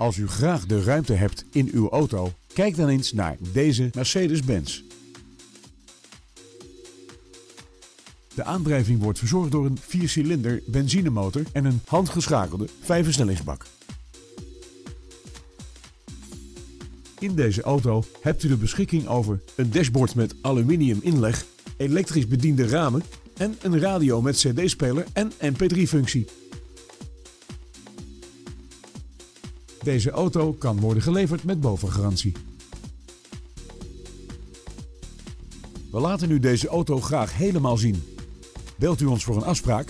Als u graag de ruimte hebt in uw auto, kijk dan eens naar deze Mercedes-Benz. De aandrijving wordt verzorgd door een 4-cilinder benzinemotor en een handgeschakelde 5-versnellingsbak. In deze auto hebt u de beschikking over een dashboard met aluminium inleg, elektrisch bediende ramen en een radio met cd-speler en mp3-functie. Deze auto kan worden geleverd met bovengarantie. We laten u deze auto graag helemaal zien. Belt u ons voor een afspraak?